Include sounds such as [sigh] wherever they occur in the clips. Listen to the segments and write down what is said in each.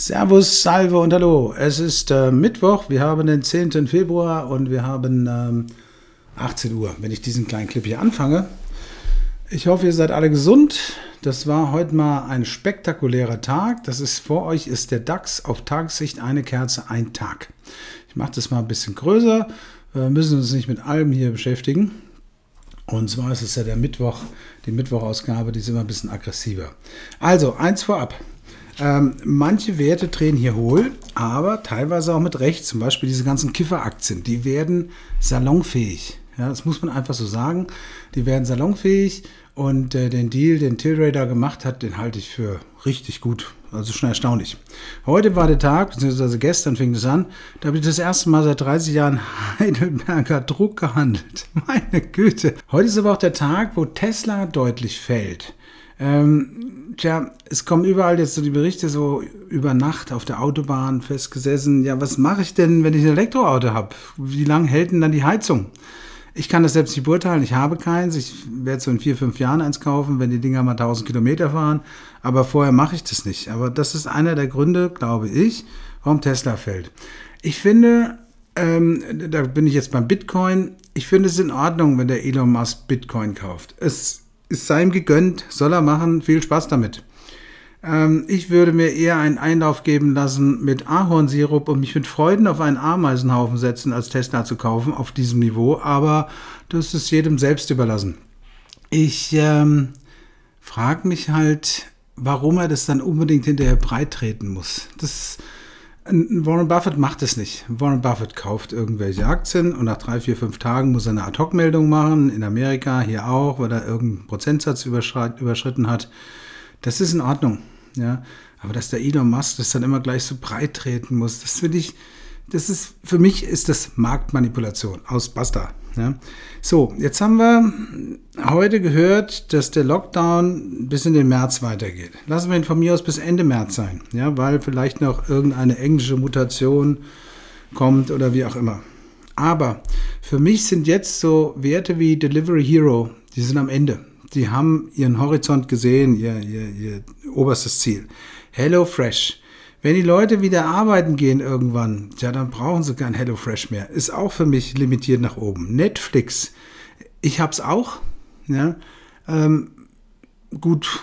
Servus, Salve und Hallo. Es ist äh, Mittwoch, wir haben den 10. Februar und wir haben ähm, 18 Uhr, wenn ich diesen kleinen Clip hier anfange. Ich hoffe, ihr seid alle gesund. Das war heute mal ein spektakulärer Tag. Das ist vor euch ist der DAX auf Tagessicht eine Kerze, ein Tag. Ich mache das mal ein bisschen größer. Wir müssen uns nicht mit allem hier beschäftigen. Und zwar ist es ja der Mittwoch, die Mittwochausgabe, die ist immer ein bisschen aggressiver. Also, eins vorab. Ähm, manche Werte drehen hier hohl, aber teilweise auch mit Recht. Zum Beispiel diese ganzen Kifferaktien, die werden salonfähig. Ja, das muss man einfach so sagen. Die werden salonfähig und äh, den Deal, den Tilray da gemacht hat, den halte ich für richtig gut. Also schon erstaunlich. Heute war der Tag, beziehungsweise gestern fing es an, da habe ich das erste Mal seit 30 Jahren Heidelberger Druck gehandelt. [laughs] Meine Güte. Heute ist aber auch der Tag, wo Tesla deutlich fällt. Ähm, tja, es kommen überall jetzt so die Berichte so über Nacht auf der Autobahn festgesessen. Ja, was mache ich denn, wenn ich ein Elektroauto habe? Wie lange hält denn dann die Heizung? Ich kann das selbst nicht beurteilen. Ich habe keins. Ich werde so in vier, fünf Jahren eins kaufen, wenn die Dinger mal 1000 Kilometer fahren. Aber vorher mache ich das nicht. Aber das ist einer der Gründe, glaube ich, warum Tesla fällt. Ich finde, ähm, da bin ich jetzt beim Bitcoin. Ich finde es in Ordnung, wenn der Elon Musk Bitcoin kauft. Es ist sei ihm gegönnt, soll er machen, viel Spaß damit. Ähm, ich würde mir eher einen Einlauf geben lassen mit Ahornsirup und mich mit Freuden auf einen Ameisenhaufen setzen, als Tesla zu kaufen auf diesem Niveau, aber das ist jedem selbst überlassen. Ich ähm, frage mich halt, warum er das dann unbedingt hinterher breit treten muss. Das Warren Buffett macht es nicht. Warren Buffett kauft irgendwelche Aktien und nach drei, vier, fünf Tagen muss er eine Ad-Hoc-Meldung machen. In Amerika, hier auch, weil er irgendeinen Prozentsatz überschritten hat. Das ist in Ordnung. Ja. Aber dass der Elon Musk das dann immer gleich so breit treten muss, das finde ich, das ist, für mich ist das Marktmanipulation aus Basta. Ja. So, jetzt haben wir heute gehört, dass der Lockdown bis in den März weitergeht. Lassen wir ihn von mir aus bis Ende März sein, ja, weil vielleicht noch irgendeine englische Mutation kommt oder wie auch immer. Aber für mich sind jetzt so Werte wie Delivery Hero, die sind am Ende. Die haben ihren Horizont gesehen, ihr, ihr, ihr oberstes Ziel. Hello Fresh wenn die Leute wieder arbeiten gehen irgendwann, ja, dann brauchen sie kein HelloFresh mehr. Ist auch für mich limitiert nach oben. Netflix, ich hab's auch. Ja, ähm, gut,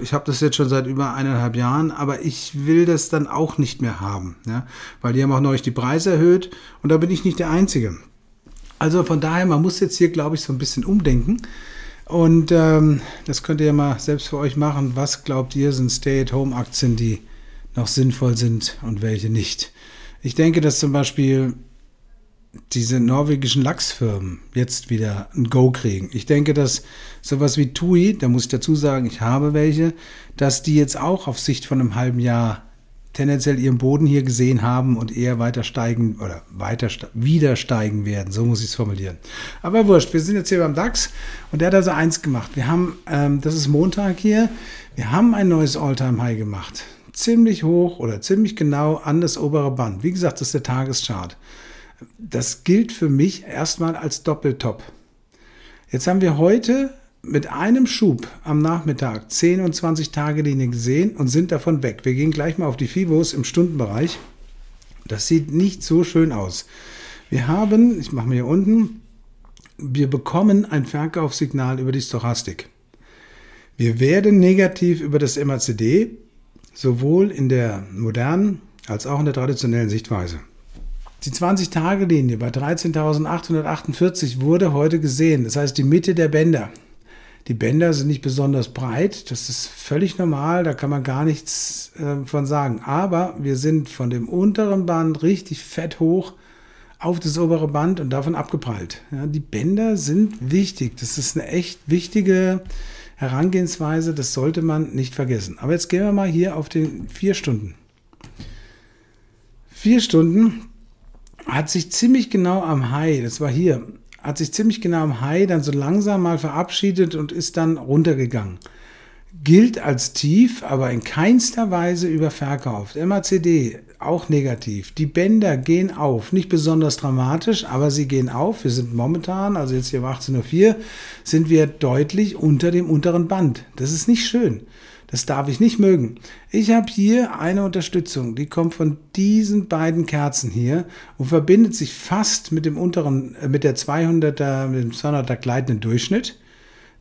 ich habe das jetzt schon seit über eineinhalb Jahren, aber ich will das dann auch nicht mehr haben, ja, weil die haben auch neulich die Preise erhöht und da bin ich nicht der Einzige. Also von daher, man muss jetzt hier, glaube ich, so ein bisschen umdenken. Und ähm, das könnt ihr ja mal selbst für euch machen. Was glaubt ihr, sind Stay-at-Home-Aktien, die noch sinnvoll sind und welche nicht. Ich denke, dass zum Beispiel diese norwegischen Lachsfirmen jetzt wieder ein Go kriegen. Ich denke, dass sowas wie TUI, da muss ich dazu sagen, ich habe welche, dass die jetzt auch auf Sicht von einem halben Jahr tendenziell ihren Boden hier gesehen haben und eher weiter steigen oder weiter wieder steigen werden. So muss ich es formulieren. Aber wurscht, wir sind jetzt hier beim DAX und der hat also eins gemacht. Wir haben, ähm, das ist Montag hier, wir haben ein neues All-Time-High gemacht ziemlich hoch oder ziemlich genau an das obere Band. Wie gesagt, das ist der Tageschart. Das gilt für mich erstmal als Doppeltop. Jetzt haben wir heute mit einem Schub am Nachmittag 10 und 20 Tage Linie gesehen und sind davon weg. Wir gehen gleich mal auf die Fibos im Stundenbereich. Das sieht nicht so schön aus. Wir haben, ich mache mal hier unten, wir bekommen ein Verkaufssignal über die Stochastik. Wir werden negativ über das MACD sowohl in der modernen als auch in der traditionellen Sichtweise. Die 20-Tage-Linie bei 13.848 wurde heute gesehen, das heißt die Mitte der Bänder. Die Bänder sind nicht besonders breit, das ist völlig normal, da kann man gar nichts äh, von sagen. Aber wir sind von dem unteren Band richtig fett hoch auf das obere Band und davon abgeprallt. Ja, die Bänder sind wichtig, das ist eine echt wichtige Herangehensweise, das sollte man nicht vergessen. Aber jetzt gehen wir mal hier auf den vier Stunden. Vier Stunden hat sich ziemlich genau am High, das war hier, hat sich ziemlich genau am High dann so langsam mal verabschiedet und ist dann runtergegangen gilt als tief, aber in keinster Weise überverkauft. MACD auch negativ. Die Bänder gehen auf, nicht besonders dramatisch, aber sie gehen auf. Wir sind momentan, also jetzt hier um 18.04 Uhr, sind wir deutlich unter dem unteren Band. Das ist nicht schön. Das darf ich nicht mögen. Ich habe hier eine Unterstützung, die kommt von diesen beiden Kerzen hier und verbindet sich fast mit dem unteren, äh, mit der 200er, mit dem 200er gleitenden Durchschnitt.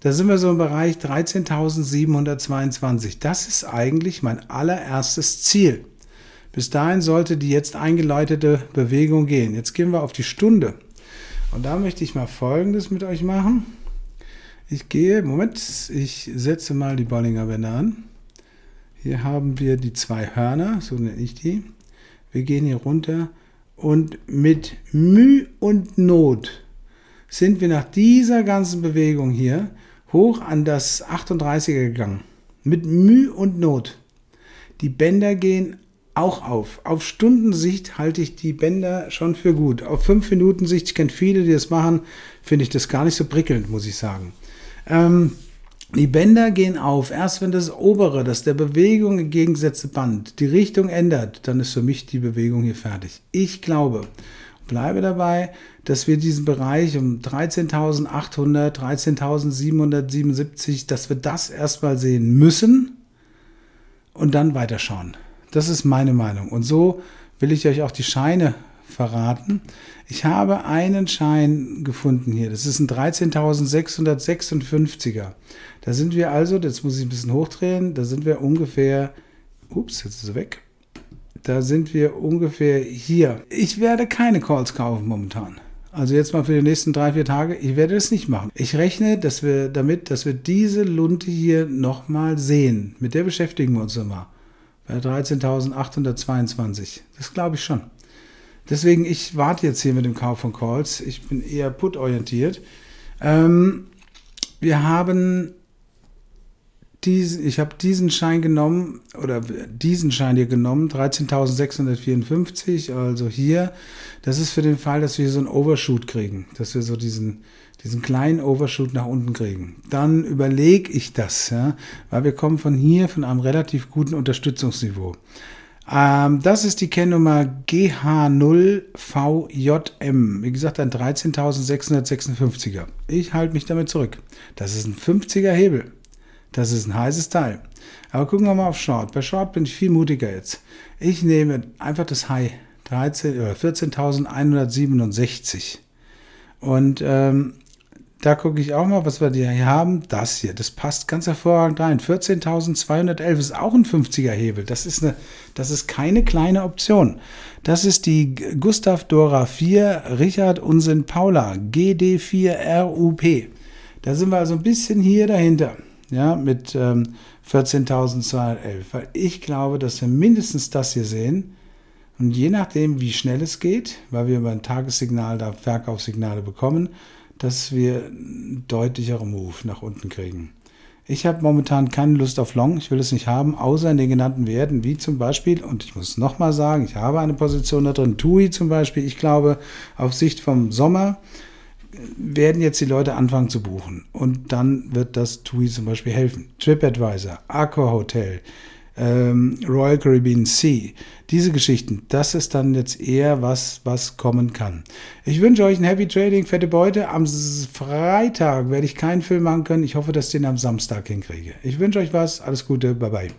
Da sind wir so im Bereich 13.722. Das ist eigentlich mein allererstes Ziel. Bis dahin sollte die jetzt eingeläutete Bewegung gehen. Jetzt gehen wir auf die Stunde. Und da möchte ich mal Folgendes mit euch machen. Ich gehe, Moment, ich setze mal die Bollinger Bänder an. Hier haben wir die zwei Hörner, so nenne ich die. Wir gehen hier runter und mit Mühe und Not sind wir nach dieser ganzen Bewegung hier hoch an das 38er gegangen. Mit Mühe und Not. Die Bänder gehen auch auf. Auf Stundensicht halte ich die Bänder schon für gut. Auf 5 Minuten Sicht, ich kenne viele, die das machen, finde ich das gar nicht so prickelnd, muss ich sagen. Ähm, die Bänder gehen auf. Erst wenn das obere, das der Bewegung entgegengesetzte Band die Richtung ändert, dann ist für mich die Bewegung hier fertig. Ich glaube, bleibe dabei, dass wir diesen Bereich um 13.800, 13.777, dass wir das erstmal sehen müssen und dann weiterschauen. Das ist meine Meinung. Und so will ich euch auch die Scheine verraten. Ich habe einen Schein gefunden hier. Das ist ein 13.656er. Da sind wir also, jetzt muss ich ein bisschen hochdrehen, da sind wir ungefähr, ups, jetzt ist er weg. Da sind wir ungefähr hier. Ich werde keine Calls kaufen momentan. Also jetzt mal für die nächsten drei, vier Tage. Ich werde das nicht machen. Ich rechne dass wir damit, dass wir diese Lunte hier nochmal sehen. Mit der beschäftigen wir uns immer. Bei 13.822. Das glaube ich schon. Deswegen, ich warte jetzt hier mit dem Kauf von Calls. Ich bin eher put-orientiert. Ähm, wir haben diesen, ich habe diesen Schein genommen oder diesen Schein hier genommen, 13.654, also hier. Das ist für den Fall, dass wir so einen Overshoot kriegen, dass wir so diesen, diesen kleinen Overshoot nach unten kriegen. Dann überlege ich das, ja, weil wir kommen von hier, von einem relativ guten Unterstützungsniveau. Ähm, das ist die Kennnummer GH0VJM. Wie gesagt, ein 13.656er. Ich halte mich damit zurück. Das ist ein 50er Hebel. Das ist ein heißes Teil. Aber gucken wir mal auf Short. Bei Short bin ich viel mutiger jetzt. Ich nehme einfach das High 14.167. Und ähm, da gucke ich auch mal, was wir hier haben. Das hier, das passt ganz hervorragend rein. 14.211 ist auch ein 50er Hebel. Das ist, eine, das ist keine kleine Option. Das ist die Gustav Dora 4 Richard Unsinn Paula GD4 RUP. Da sind wir also ein bisschen hier dahinter. Ja, mit ähm, 14.211. Weil ich glaube, dass wir mindestens das hier sehen. Und je nachdem, wie schnell es geht, weil wir über ein Tagessignal da Verkaufssignale bekommen, dass wir einen deutlicheren Move nach unten kriegen. Ich habe momentan keine Lust auf Long, ich will es nicht haben, außer in den genannten Werten, wie zum Beispiel, und ich muss nochmal sagen, ich habe eine Position da drin, TUI zum Beispiel, ich glaube, auf Sicht vom Sommer werden jetzt die Leute anfangen zu buchen und dann wird das TUI zum Beispiel helfen. TripAdvisor, Accor Hotel, ähm, Royal Caribbean Sea. Diese Geschichten, das ist dann jetzt eher was, was kommen kann. Ich wünsche euch ein Happy Trading, fette Beute. Am Freitag werde ich keinen Film machen können. Ich hoffe, dass ich den am Samstag hinkriege. Ich wünsche euch was. Alles Gute. Bye bye.